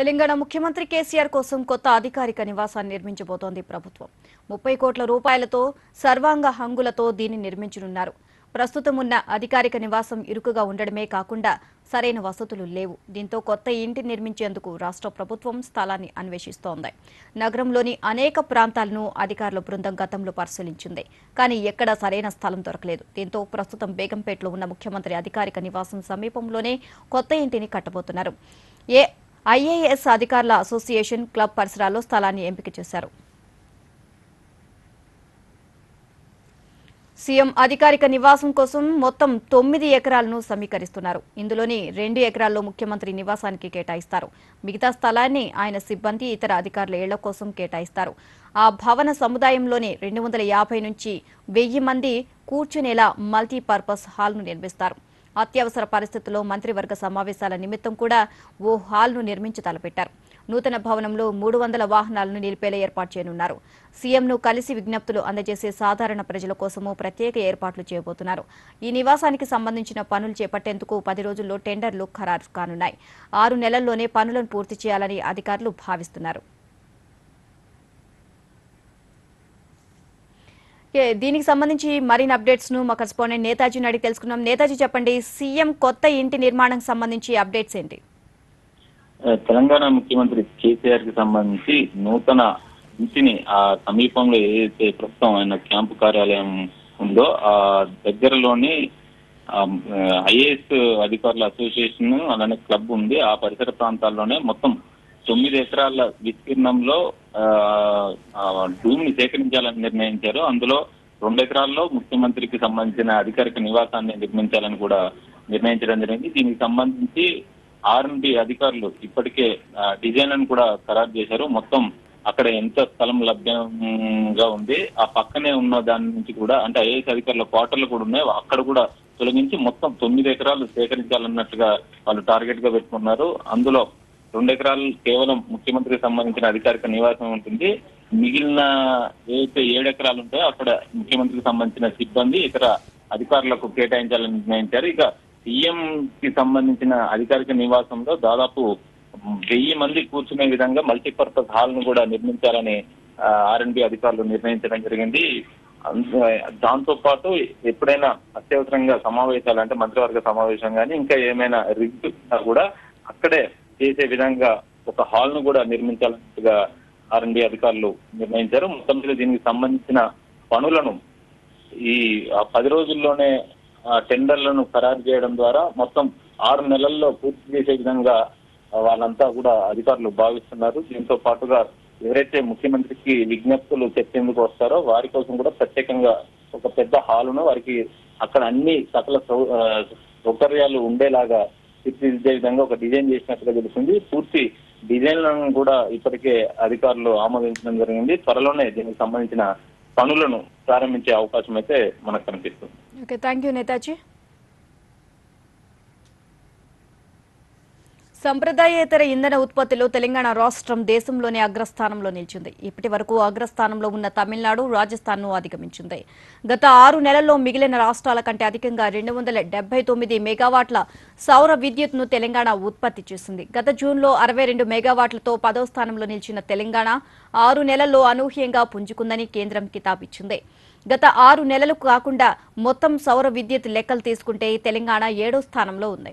తెలంగాణ ముఖ్యమంత్రి కేసీఆర్ కోసం కొత్త అధికారిక నివాసాన్ని నిర్మించబోతోంది ప్రభుత్వం. ముప్పై కోట్ల రూపాయలతో సర్వాంగ హంగులతో దీన్ని నిర్మించనున్నారు. ప్రస్తుతం ఉన్న అధికారిక నివాసం ఇరుకుగా ఉండడమే కాకుండా సరైన వసతులు లేవు. దీంతో కొత్త ఇంటి నిర్మించేందుకు రాష్ట్ర ప్రభుత్వం స్థలాన్ని అన్వేషిస్తోంది. నగరంలోని అనేక ప్రాంతాలను అధికారుల బృందం గతంలో పరిశీలించింది. కానీ ఎక్కడా సరైన స్థలం దొరకలేదు. దీంతో ప్రస్తుతం బేగంపేటలో ఉన్న ముఖ్యమంత్రి అధికారిక నివాసం సమీపంలోనే కొత్త ఇంటిని కట్టబోతున్నారు. ఏ ఐఏఎస్ అధికారుల అసోసియేషన్ క్లబ్ పరిసరాల్లో స్థలాన్ని ఎంపిక చేశారు. సీఎం అధికారిక నివాసం కోసం మొత్తం తొమ్మిది ఎకరాలను సమీకరిస్తున్నారు. ఇందులోని రెండు ఎకరాల్లో ముఖ్యమంత్రి నివాసానికి కేటాయిస్తారు. మిగతా స్థలాన్ని ఆయన సిబ్బంది ఇతర అధికారుల ఇళ్ళ కోసం కేటాయిస్తారు. ఆ భవన సముదాయంలోని రెండు వందల యాభై నుంచి వెయ్యి మంది కూర్చునేలా మల్టీపర్పస్ హాల్ను నిర్మిస్తారు. అత్యవసర పరిస్థితుల్లో మంత్రివర్గ సమావేశాల నిమిత్తం కూడా ఓ హాల్ను నిర్మించి తలపెట్టారు. నూతన భవనంలో మూడు వందల వాహనాలను నిలిపేలా ఏర్పాటు చేయనున్నారు. సీఎంను కలిసి విజ్ఞప్తులు అందజేసే సాధారణ ప్రజల కోసము ప్రత్యేక ఏర్పాట్లు చేయబోతున్నారు. ఈ నివాసానికి సంబంధించిన పనులు చేపట్టేందుకు పది రోజుల్లో టెండర్లు ఖరారు కానున్నాయి. ఆరు నెలల్లోనే పనులను పూర్తి చేయాలని అధికారులు భావిస్తున్నారు. దీనికి సంబంధించి మరిన్ని అప్డేట్స్ను మా కరెస్పాండెంట్ నేతాజీని అడిగి తెలుసుకున్నాం. నేతాజీ చెప్పండి సీఎం కొత్త ఇంటి నిర్మాణం సంబంధించి అప్డేట్స్ ఏంటి? తెలంగాణ ముఖ్యమంత్రి కేసీఆర్కి సంబంధించి నూతన ఇంటిని ఆ సమీపంలో ఏదైతే ప్రస్తుతం ఆయన క్యాంపు కార్యాలయం ఉందో ఆ దగ్గరలోని ఐఏఎస్ అధికారుల అసోసియేషన్ అలానే క్లబ్ ఉంది. ఆ పరిసర ప్రాంతాల్లోనే మొత్తం తొమ్మిది ఎకరాల విస్తీర్ణంలో ఆ, భూమిని సేకరించాలని నిర్ణయించారు. అందులో రెండు ఎకరాల్లో ముఖ్యమంత్రికి సంబంధించిన అధికారిక నివాసాన్ని నిర్మించాలని కూడా నిర్ణయించడం జరిగింది. దీనికి సంబంధించి ఆర్ఎండి అధికారులు ఇప్పటికే డిజైన్ డిజైన్లను కూడా ఖరారు చేశారు. మొత్తం అక్కడ ఎంత స్థలం లభ్యంగా ఉంది ఆ పక్కనే ఉన్న దాని నుంచి కూడా అంటే ఐఏఎస్ అధికారుల క్వార్టర్లు కూడా ఉన్నాయి. అక్కడ కూడా తొలగించి మొత్తం తొమ్మిది ఎకరాలు సేకరించాలన్నట్టుగా వాళ్ళు టార్గెట్గా పెట్టుకున్నారు. అందులో రెండు ఎకరాలు కేవలం ముఖ్యమంత్రికి సంబంధించిన అధికారిక నివాసం ఉంటుంది. మిగిలిన ఏదైతే ఏడు ఎకరాలు ఉంటాయో అక్కడ ముఖ్యమంత్రికి సంబంధించిన సిబ్బంది ఇతర అధికారులకు కేటాయించాలని నిర్ణయించారు. ఇక సీఎం కి సంబంధించిన అధికారిక నివాసంలో దాదాపు వెయ్యి మంది కూర్చునే విధంగా మల్టీపర్పస్ హాల్ను కూడా నిర్మించాలని ఆర్ఎండ్బి అధికారులు నిర్ణయించడం జరిగింది. దాంతో పాటు ఎప్పుడైనా అత్యవసరంగా సమావేశాలు అంటే మంత్రివర్గ సమావేశం కానీ ఇంకా ఏమైనా రిగ్ కూడా అక్కడే చేసే విధంగా ఒక హాల్ను కూడా నిర్మించాలన్నట్టుగా ఆర్ఎండి అధికారులు నిర్ణయించారు. మొత్తం మీద దీనికి సంబంధించిన పనులను ఈ పది రోజుల్లోనే టెండర్లను ఖరారు చేయడం ద్వారా మొత్తం ఆరు నెలల్లో పూర్తి చేసే విధంగా వాళ్ళంతా కూడా అధికారులు భావిస్తున్నారు. దీంతో పాటుగా ఎవరైతే ముఖ్యమంత్రికి విజ్ఞప్తులు చెప్పేందుకు వస్తారో వారి కోసం కూడా ప్రత్యేకంగా ఒక పెద్ద హాలును వారికి అక్కడ అన్ని సకల సౌ- సౌకర్యాలు ఉండేలాగా తీర్చిదిద్దే విధంగా ఒక డిజైన్ చేసినట్టుగా తెలిసింది పూర్తి డిజైన్లను కూడా ఇప్పటికే అధికారులు ఆమోదించడం జరిగింది. త్వరలోనే దీనికి సంబంధించిన పనులను ప్రారంభించే అవకాశం అయితే మనకు కనిపిస్తుంది. ఓకే థ్యాంక్ యూ నేతాజీ సంప్రదాయేతర ఇంధన ఉత్పత్తిలో తెలంగాణ రాష్ట్రం దేశంలోనే అగ్రస్థానంలో నిలిచింది. ఇప్పటి వరకు అగ్రస్థానంలో ఉన్న తమిళనాడు రాజస్థాన్ను అధిగమించింది. గత ఆరు నెలల్లో మిగిలిన రాష్ట్రాల కంటే అధికంగా రెండు వందల డెబ్బై తొమ్మిది మెగావాట్ల సౌర విద్యుత్ను తెలంగాణ ఉత్పత్తి చేసింది. గత జూన్లో అరవై రెండు మెగావాట్లతో పదో స్థానంలో నిలిచిన తెలంగాణ ఆరు నెలల్లో అనూహ్యంగా పుంజుకుందని కేంద్రం కితాబిచ్చింది. గత ఆరు నెలలు కాకుండా మొత్తం సౌర విద్యుత్ లెక్కలు తీసుకుంటే తెలంగాణ ఏడో స్థానంలో ఉంది.